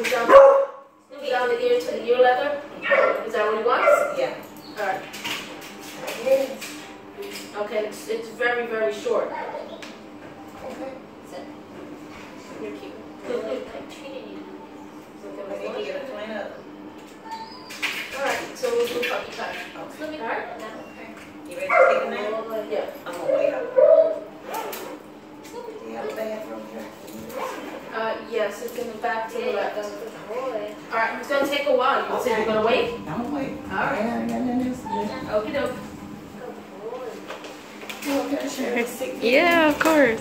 move down, move down the ear to the ear leather. Is that what he wants? Yeah. All right. Okay, it's, it's very, very short. Okay. You're cute. I treated you. We need to get a clean up. All right, so we'll do puppy time. Let me All right. now. You ready to take a nap? Yeah. I'm gonna wait up. Do you have a bathroom here? Uh, yes, it's in the back to the Good left. boy. All right, it's gonna take a while. You said you're gonna wait? I'm gonna wait. All right. Yeah, yeah, yeah, yeah. Okey doke. Good boy. You okay, Sherry? Sick? Yeah, of course.